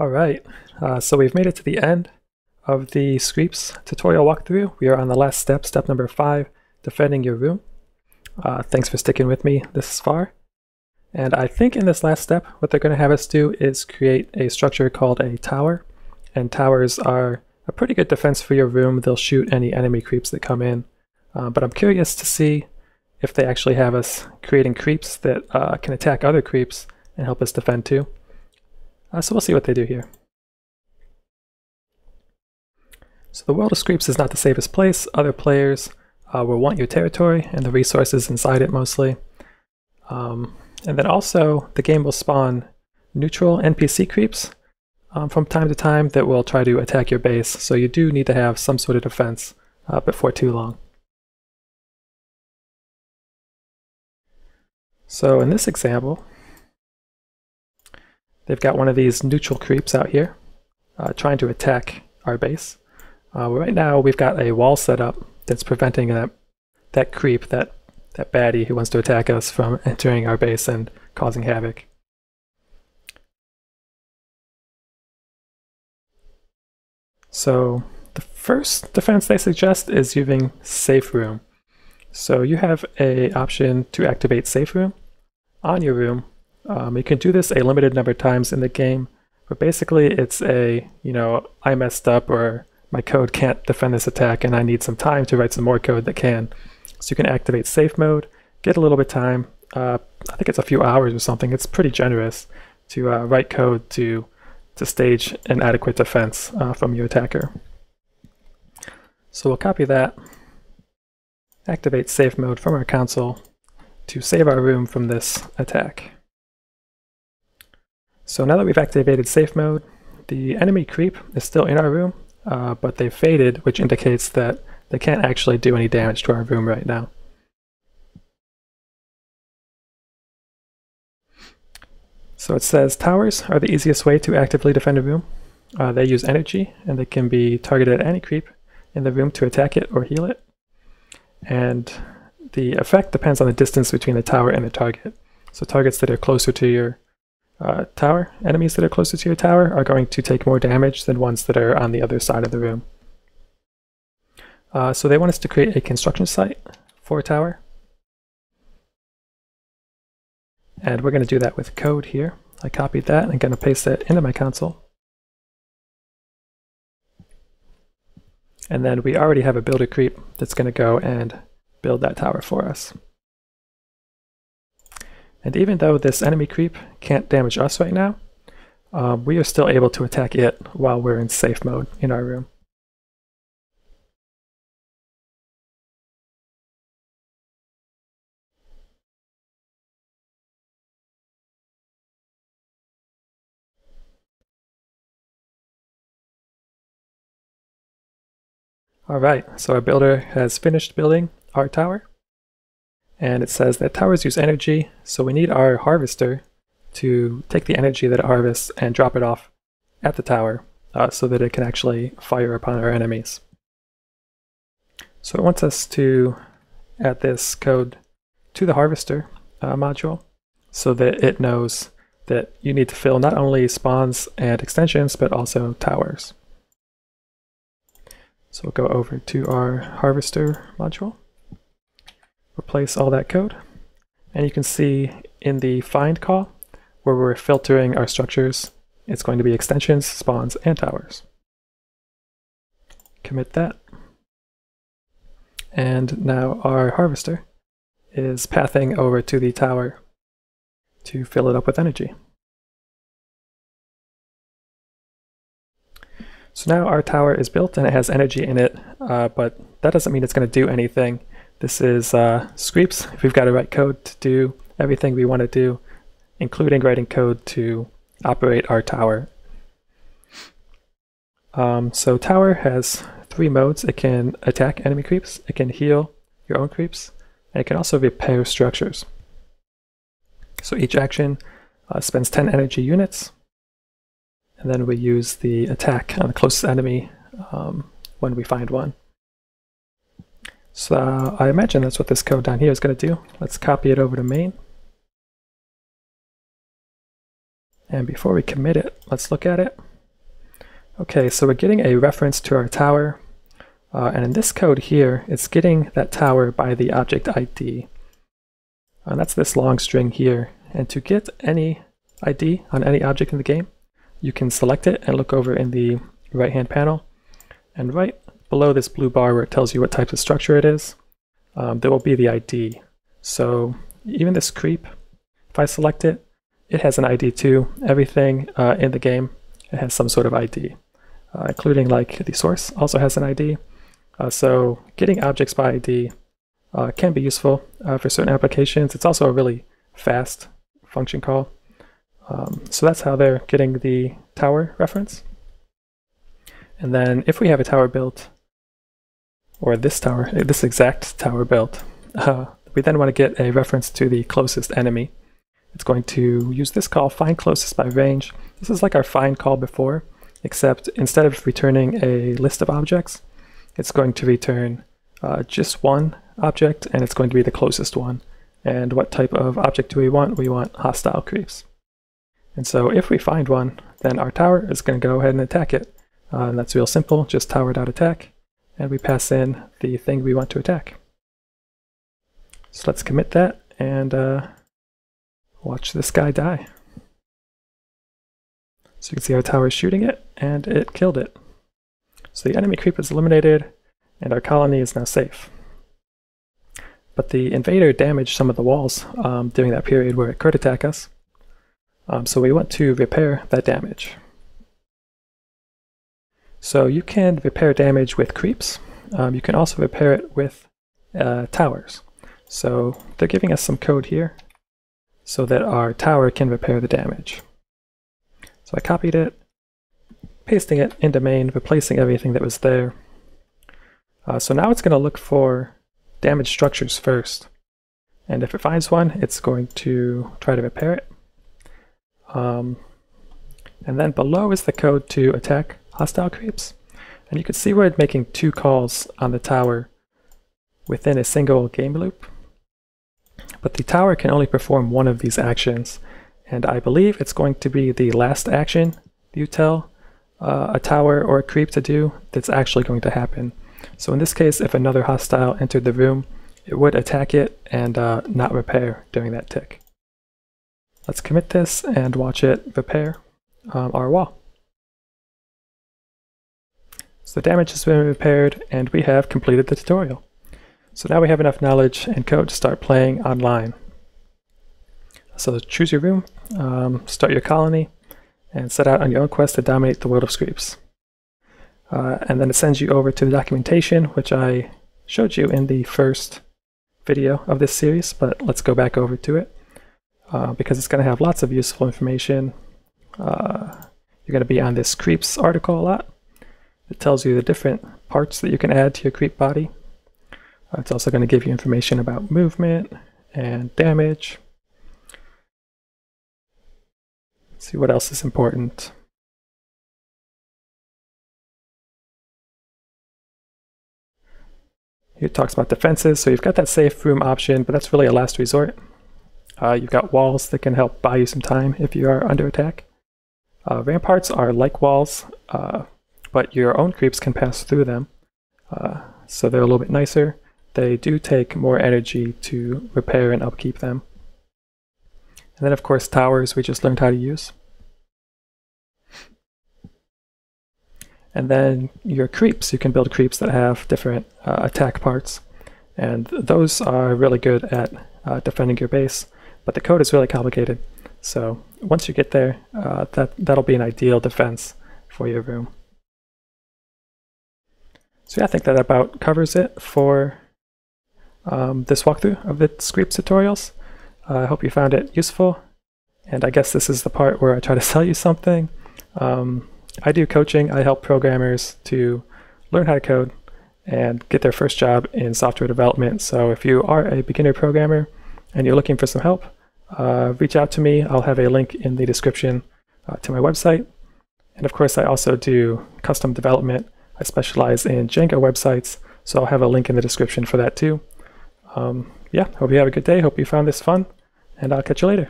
All right, uh, so we've made it to the end of the Screeps tutorial walkthrough. We are on the last step, step number five, defending your room. Uh, thanks for sticking with me this far. And I think in this last step, what they're going to have us do is create a structure called a tower. And towers are a pretty good defense for your room. They'll shoot any enemy creeps that come in. Uh, but I'm curious to see if they actually have us creating creeps that uh, can attack other creeps and help us defend too. Uh, so we'll see what they do here. So the world of Screeps is not the safest place. Other players uh, will want your territory and the resources inside it mostly. Um, and then also the game will spawn neutral NPC creeps um, from time to time that will try to attack your base. So you do need to have some sort of defense uh, before too long. So in this example, They've got one of these neutral creeps out here uh, trying to attack our base. Uh, right now we've got a wall set up that's preventing that, that creep, that, that baddie who wants to attack us from entering our base and causing havoc. So the first defense they suggest is using Safe Room. So you have a option to activate Safe Room on your room um, you can do this a limited number of times in the game, but basically it's a, you know, I messed up or my code can't defend this attack and I need some time to write some more code that can. So you can activate safe mode, get a little bit time, uh, I think it's a few hours or something, it's pretty generous to uh, write code to, to stage an adequate defense uh, from your attacker. So we'll copy that, activate safe mode from our console to save our room from this attack. So now that we've activated safe mode, the enemy creep is still in our room, uh, but they've faded, which indicates that they can't actually do any damage to our room right now. So it says towers are the easiest way to actively defend a room. Uh, they use energy, and they can be targeted at any creep in the room to attack it or heal it. And the effect depends on the distance between the tower and the target. So targets that are closer to your uh, tower, enemies that are closer to your tower are going to take more damage than ones that are on the other side of the room. Uh, so they want us to create a construction site for a tower. And we're going to do that with code here. I copied that and I'm going to paste it into my console. And then we already have a builder creep that's going to go and build that tower for us. And even though this enemy creep can't damage us right now, um, we are still able to attack it while we're in safe mode in our room. Alright, so our builder has finished building our tower and it says that towers use energy, so we need our harvester to take the energy that it harvests and drop it off at the tower uh, so that it can actually fire upon our enemies. So it wants us to add this code to the harvester uh, module so that it knows that you need to fill not only spawns and extensions but also towers. So we'll go over to our harvester module replace all that code. And you can see in the find call, where we're filtering our structures, it's going to be extensions, spawns, and towers. Commit that. And now our harvester is pathing over to the tower to fill it up with energy. So now our tower is built and it has energy in it, uh, but that doesn't mean it's going to do anything this is uh, Screeps. We've got to write code to do everything we want to do, including writing code to operate our tower. Um, so tower has three modes. It can attack enemy creeps, it can heal your own creeps, and it can also repair structures. So each action uh, spends 10 energy units, and then we use the attack on the closest enemy um, when we find one. So I imagine that's what this code down here is going to do. Let's copy it over to main. And before we commit it, let's look at it. Okay, so we're getting a reference to our tower. Uh, and in this code here, it's getting that tower by the object ID. And that's this long string here. And to get any ID on any object in the game, you can select it and look over in the right hand panel. And right below this blue bar where it tells you what type of structure it is, um, there will be the ID. So even this creep, if I select it, it has an ID too. Everything uh, in the game it has some sort of ID, uh, including like the source also has an ID. Uh, so getting objects by ID uh, can be useful uh, for certain applications. It's also a really fast function call. Um, so that's how they're getting the tower reference. And then if we have a tower built, or this tower, this exact tower built, uh, we then want to get a reference to the closest enemy. It's going to use this call, find closest by range. This is like our find call before, except instead of returning a list of objects, it's going to return uh, just one object, and it's going to be the closest one. And what type of object do we want? We want hostile creeps. And so if we find one, then our tower is going to go ahead and attack it. Uh, and that's real simple, just tower.attack, and we pass in the thing we want to attack. So let's commit that and uh, watch this guy die. So you can see our tower is shooting it, and it killed it. So the enemy creep is eliminated, and our colony is now safe. But the invader damaged some of the walls um, during that period where it could attack us. Um, so we want to repair that damage. So you can repair damage with creeps. Um, you can also repair it with uh, towers. So they're giving us some code here so that our tower can repair the damage. So I copied it, pasting it into main, replacing everything that was there. Uh, so now it's going to look for damaged structures first. And if it finds one, it's going to try to repair it. Um, and then below is the code to attack hostile creeps. And you can see we're making two calls on the tower within a single game loop. But the tower can only perform one of these actions, and I believe it's going to be the last action you tell uh, a tower or a creep to do that's actually going to happen. So in this case, if another hostile entered the room, it would attack it and uh, not repair during that tick. Let's commit this and watch it repair um, our wall. So the damage has been repaired and we have completed the tutorial. So now we have enough knowledge and code to start playing online. So choose your room, um, start your colony, and set out on your own quest to dominate the world of Screeps. Uh, and then it sends you over to the documentation, which I showed you in the first video of this series, but let's go back over to it uh, because it's going to have lots of useful information. Uh, you're going to be on this Creeps article a lot. It tells you the different parts that you can add to your creep body. Uh, it's also going to give you information about movement and damage. Let's see what else is important. It talks about defenses, so you've got that safe room option, but that's really a last resort. Uh, you've got walls that can help buy you some time if you are under attack. Uh, ramparts are like walls, uh, but your own creeps can pass through them. Uh, so they're a little bit nicer. They do take more energy to repair and upkeep them. And then of course towers we just learned how to use. And then your creeps, you can build creeps that have different uh, attack parts. And those are really good at uh, defending your base, but the code is really complicated. So once you get there, uh, that, that'll be an ideal defense for your room. So yeah, I think that about covers it for um, this walkthrough of the Screeps tutorials. Uh, I hope you found it useful. And I guess this is the part where I try to sell you something. Um, I do coaching. I help programmers to learn how to code and get their first job in software development. So if you are a beginner programmer and you're looking for some help, uh, reach out to me. I'll have a link in the description uh, to my website. And of course, I also do custom development I specialize in Django websites, so I'll have a link in the description for that too. Um, yeah, hope you have a good day. Hope you found this fun, and I'll catch you later.